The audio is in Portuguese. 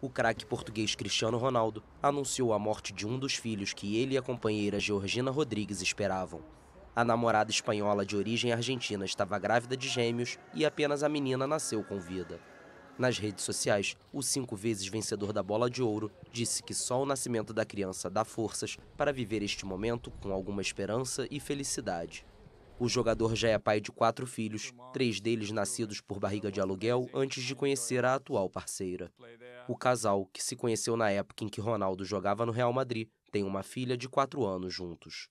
o craque português Cristiano Ronaldo anunciou a morte de um dos filhos que ele e a companheira Georgina Rodrigues esperavam. A namorada espanhola de origem argentina estava grávida de gêmeos e apenas a menina nasceu com vida. Nas redes sociais, o cinco vezes vencedor da bola de ouro disse que só o nascimento da criança dá forças para viver este momento com alguma esperança e felicidade. O jogador já é pai de quatro filhos, três deles nascidos por barriga de aluguel antes de conhecer a atual parceira. O casal, que se conheceu na época em que Ronaldo jogava no Real Madrid, tem uma filha de quatro anos juntos.